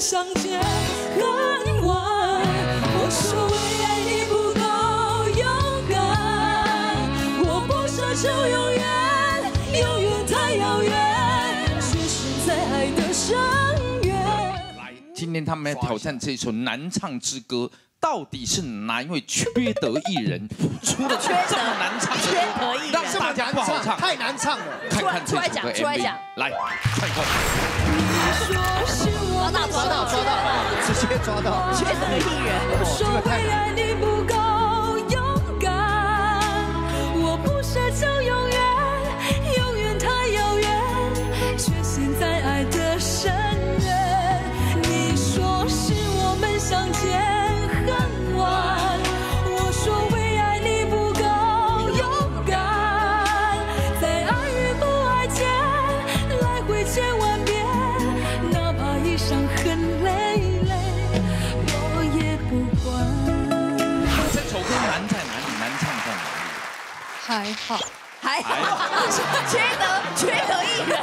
们相见恨晚。我说为爱你不够勇敢，我不奢求永远，永远太遥远，却是在爱的深渊。来，今天他们要挑战这首难唱之歌，到底是哪一位缺德艺人出了这么难唱的缺德艺人让大家不好唱？太难唱了。看看这首歌来来，快快，说是抓到抓到抓到，直接抓到。缺德艺人。还好，还好，缺德缺德艺人，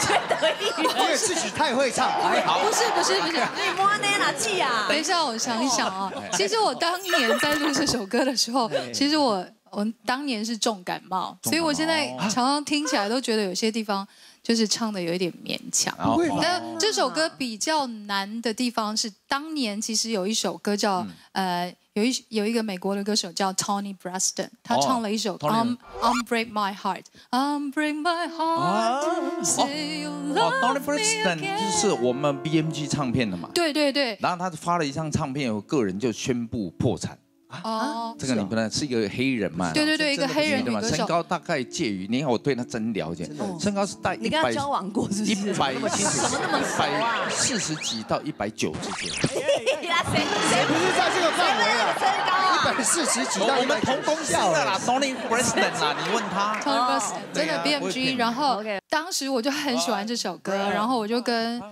缺德艺人。因为自己太会唱，还好。不是不是不是。你摸那哪气啊？等一下，我想一想啊。其实我当年在录这首歌的时候，其实我我当年是重感冒，所以我现在常常听起来都觉得有些地方就是唱的有一点勉强。那这首歌比较难的地方是，当年其实有一首歌叫呃，有一有一个美国的歌手叫 Tony Braxton，他唱了一首 Tony Un Unbreak My Heart，Unbreak My Heart，Say You 哦 Love，Donny Me Brixton Again。就是我们 BMG 唱片的嘛。对对对，然后他发了一张唱片，有个人就宣布破产。哦，这个你不能是一个黑人嘛？对对对，一个黑人对嘛？女歌手。身高大概介于，你看我对他真了解，身高是在你一百跟他交往过是不一是？百怎么那么熟啊？百？四十几到一百九之间。那谁？谁？不是在这个范围啊，身高啊？一百四十几到我一百们同公司的啦，Tony Brixton 啦，你问他。Tony Breston 真的 BMG，然后 OK 当时我就很喜欢这首歌，然后我就跟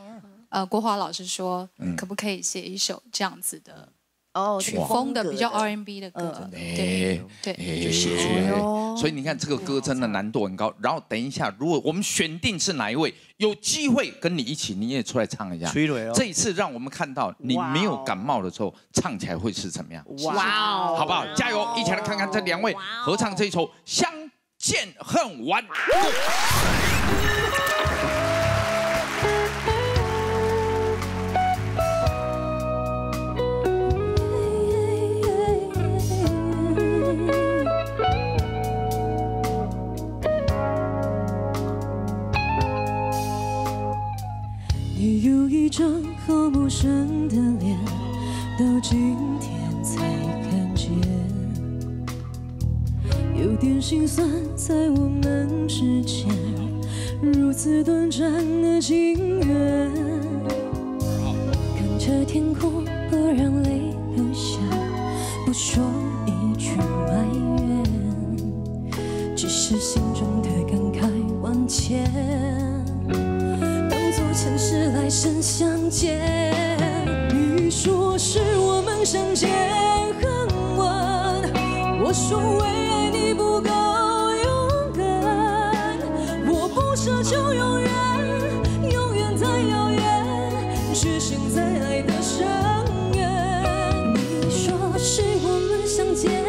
呃国华老师说，可不可以写一首这样子的哦，曲风的比较 R&B 的歌？哎对对，就写出来哦所以你看这个歌真的难度很高。然后等一下，如果我们选定是哪一位，有机会跟你一起，你也出来唱一下。崔蕊哦这一次让我们看到你没有感冒的时候唱起来会是怎么样，哇哦，好不好？加油，一起来看看这两位合唱这一首《相见恨晚》。点心酸，在我们之间如此短暂的情缘。看着天空，不让泪流下，不说一句埋怨，只是心中的感慨万千。当作前世来生相见。你说是我们相见恨晚，我说为爱就永远，永远太遥远，却陷在爱的深渊。你说是我们相见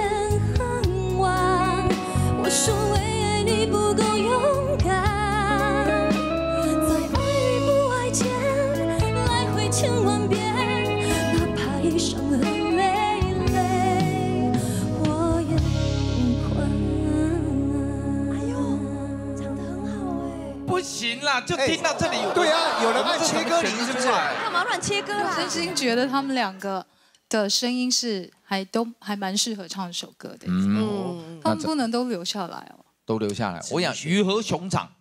恨晚，我说为爱你不够勇就听到这里。对啊，有人爱切割你是不是？干嘛乱切割啊？真心觉得他们两个的声音是还都还蛮适合唱这首歌的，嗯，他们不能都留下来哦。都留下来。我想鱼和熊掌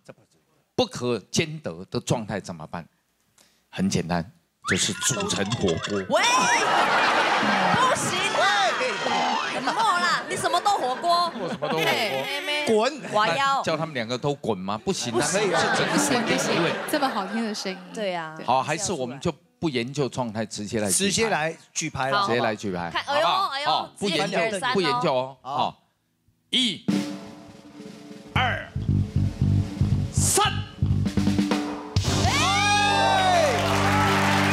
不可兼得的状态怎么办？很简单，就是煮成火锅。喂，火锅，我什么都火锅。滚！我腰。叫他们两个都滚吗？不行啊，不行不行不滚行，这么好听的声音。对呀，好，还是我们就不研究状态，直接来直接，来举牌了直。接来举牌，看好不好？哎呦哎呦不研究不研究哦。好，一、二、三。哇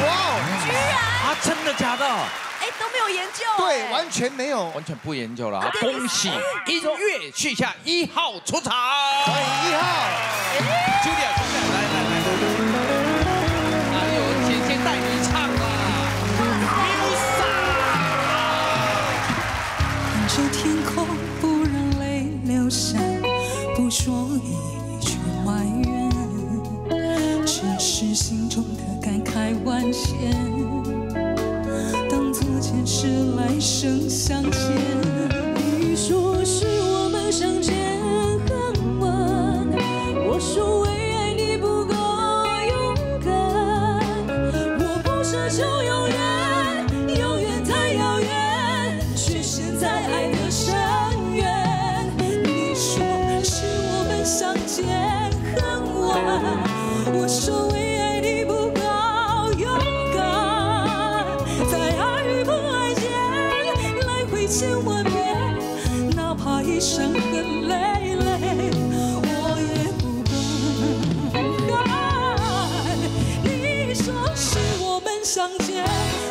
哦！假的？哎，都没有研究。对，哎完全没有。完全不研究了啊！恭喜音乐续下一号出场。欢迎一号，Julia，来，来来来，哎呦，姐姐带你唱啊！看着天空，不让泪流下，不说一句埋怨，只是心中的感慨万千，一生相见。相见。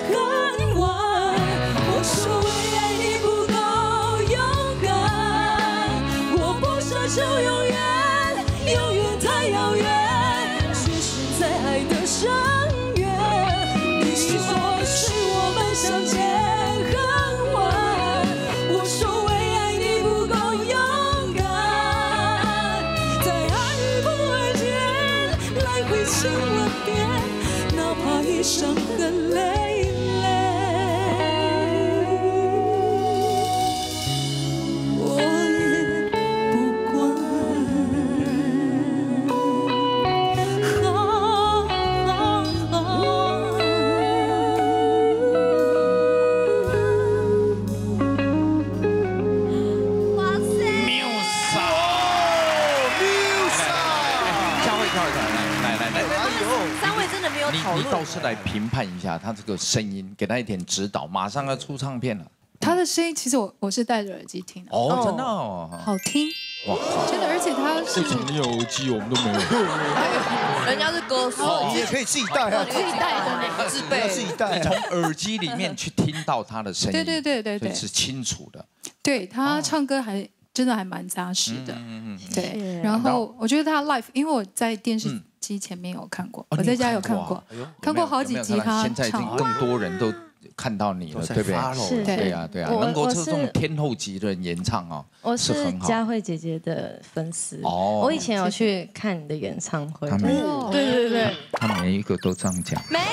倒是来评判一下他这个声音，给他一点指导，马上要出唱片了。他的声音其实我我是戴着耳机听的，哦，真的哦，好听，哇！真的，而且他是你有耳机，我们都没有。人家是歌手，你也可以自己带啊，自己带的，自备自己带你啊。从耳机里面去听到他的声音，对对对对对是清楚的。对他唱歌还真的还蛮扎实的，嗯嗯嗯。对。然后我觉得他 live，因为我在电视嗯机前面有看过，哦我在家有看过啊，哎看过好几集现在已经更多人都看到你了，对不对？是对。对呀对呀，我能够这种天后级的人演唱哦，我是是很好。佳慧姐姐的粉丝。哦。我以前有去看你的演唱会。他，每对对对，他每一个都这样讲。没有。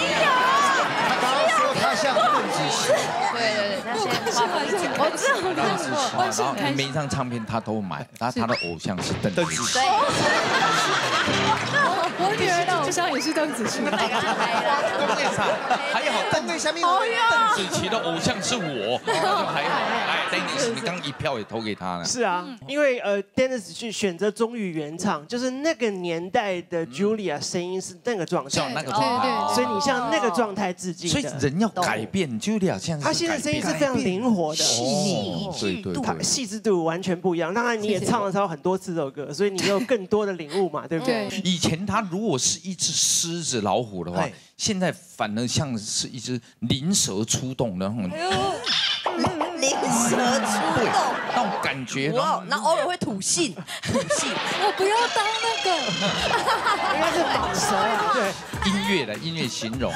他刚刚说他像邓紫棋，对对对，我知道我看过，啊然后你每一张唱片他都买，然后他的偶像是邓紫棋。我女儿的偶像也是邓紫棋，还好邓为什么？邓紫棋的偶像是我，还好。来，Dennis，你刚一票也投给他了。是啊，因为呃，Dennis 去选择忠于原唱，就是那个年代的 Julia 声音是那个状态，像那个状态。对对哦，所以你向那个状态致敬所以。人要改变，Julia 现在他现在声音是非常灵活的，哦，对对他对，细致度完全不一样。当然你也唱了超很多次这首歌，所以你有更多的领悟嘛，对不对？对，以前他如果是一只狮子、老虎的话哎，现在反而像是一只灵蛇出动的那种，灵蛇出对动。，那种感觉。哇，那偶尔会吐信，吐信。我不要当那个。应该是蟒蛇啊，对。音乐的音乐形容。